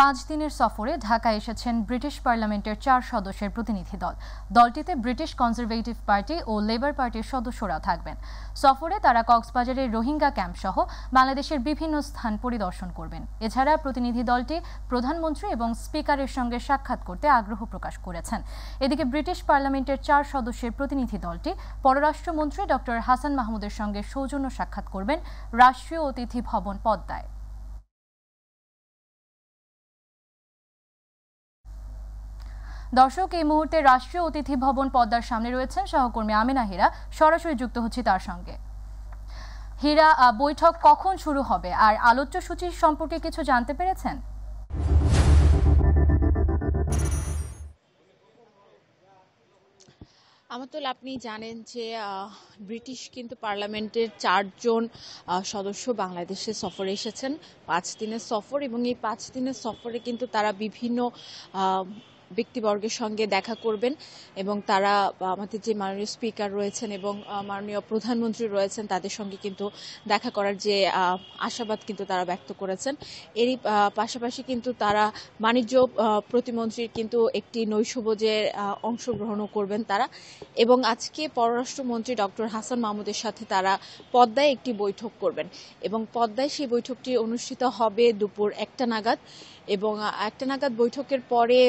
পাঁচ দিনের সফরে ঢাকা এসেছেন ব্রিটিশ পার্লামেন্টের চার সদস্যের প্রতিনিধি দল। দলটিতে ব্রিটিশ কনজারভেটিভ পার্টি ও লেবার পার্টির সদস্যরা থাকবেন। সফরে তারা কক্সবাজারের রোহিঙ্গা ক্যাম্প সহ বাংলাদেশের বিভিন্ন স্থান পরিদর্শন করবেন। এছাড়া প্রতিনিধি দলটি প্রধানমন্ত্রী এবং স্পিকারের সঙ্গে সাক্ষাৎ করতে আগ্রহ প্রকাশ করেছেন। এদিকে ব্রিটিশ পার্লামেন্টের চার সদস্যের প্রতিনিধি দলটি পররাষ্ট্রমন্ত্রী ডক্টর হাসান মাহমুদের সঙ্গে সৌজন্য সাক্ষাৎ করবেন। রাষ্ট্রীয় অতিথি ভবন পদ্মায়। দর্শক, এই মুহূর্তে রাষ্ট্রীয় অতিথি ভবন পদ্মার সামনে রয়েছেন সহকর্মী আমিনা হীরা। সরাসরি যুক্ত হচ্ছি তার সঙ্গে। হীরা বৈঠক কখন শুরু হবে? আর আলোচ্য সূচির সম্পর্কে কিছু জানতে পেরেছেন? আমাতুল, আপনি জানেন যে ব্রিটিশ কিন্তু পার্লামেন্টের চারজন সদস্য বাংলাদেশে সফরে এসেছেন। পাঁচ দিনের সফর এবং এই পাঁচ দিনের সফরে কিন্তু তারা বিভিন্ন ব্যক্তিবর্গের সঙ্গে দেখা করবেন এবং তারা, আমাদের যে মাননীয় স্পিকার রয়েছেন এবং মাননীয় প্রধানমন্ত্রী রয়েছেন, তাদের সঙ্গে কিন্তু দেখা করার যে আশাবাদ কিন্তু তারা ব্যক্ত করেছেন। এরই পাশাপাশি কিন্তু তারা বাণিজ্য প্রতিমন্ত্রীর কিন্তু একটি নৈশভোজের অংশগ্রহণও করবেন তারা। এবং আজকে পররাষ্ট্রমন্ত্রী ডক্টর হাসান মাহমুদের সাথে তারা পদ্মায় একটি বৈঠক করবেন। এবং পদ্মায় সেই বৈঠকটি অনুষ্ঠিত হবে দুপুর একটা নাগাদ। এবং একটা নাগাদ বৈঠকের পরে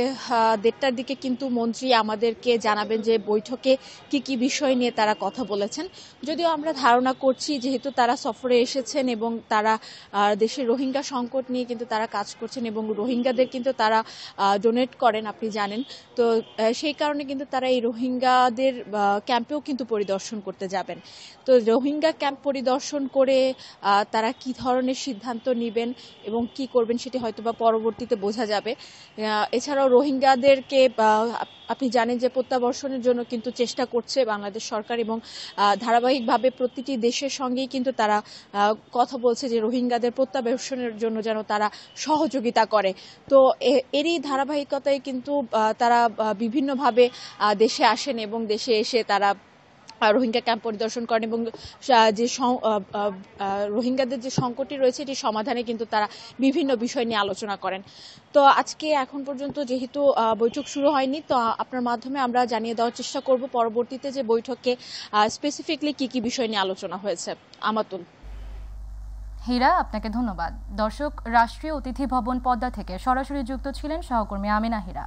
দেড়টার দিকে কিন্তু মন্ত্রী আমাদেরকে জানাবেন যে বৈঠকে কি কি বিষয় নিয়ে তারা কথা বলেছেন। যদিও আমরা ধারণা করছি যেহেতু তারা সফরে এসেছেন এবং তারা দেশের রোহিঙ্গা সংকট নিয়ে কিন্তু তারা কাজ করছেন এবং রোহিঙ্গাদের কিন্তু তারা ডোনেট করেন, আপনি জানেন। তো সেই কারণে কিন্তু তারা এই রোহিঙ্গাদের ক্যাম্পেও কিন্তু পরিদর্শন করতে যাবেন। তো রোহিঙ্গা ক্যাম্প পরিদর্শন করে তারা কি ধরনের সিদ্ধান্ত নেবেন এবং কি করবেন সেটি হয়তোবা পরবর্তীতে বোঝা যাবে। এছাড়াও রোহিঙ্গাদেরকে আপনি জানেন যে প্রত্যাবর্ষণের জন্য কিন্তু চেষ্টা করছে বাংলাদেশ সরকার এবং ধারাবাহিকভাবে প্রতিটি দেশের সঙ্গেই কিন্তু তারা কথা বলছে যে রোহিঙ্গাদের প্রত্যাবর্ষণের জন্য যেন তারা সহযোগিতা করে। তো এরই ধারাবাহিকতায় কিন্তু তারা বিভিন্নভাবে দেশে আসেন এবং দেশে এসে তারা রোহিঙ্গা ক্যাম্প পরিদর্শন করেন এবং যে রোহিঙ্গাদের যে সংকটটি রয়েছে এটি সমাধানে কিন্তু তারা বিভিন্ন বিষয় নিয়ে আলোচনা করেন। তো আজকে এখন পর্যন্ত যেহেতু বৈঠক শুরু হয়নি, তো আপনার মাধ্যমে আমরা জানিয়ে দেওয়ার চেষ্টা করব পরবর্তীতে যে বৈঠকে স্পেসিফিকলি কি কি বিষয় নিয়ে আলোচনা হয়েছে। আমাতুল। হীরা, আপনাকে ধন্যবাদ। দর্শক, রাষ্ট্রীয় অতিথি ভবন পদ্মা থেকে সরাসরি যুক্ত ছিলেন সহকর্মী আমিনা হীরা।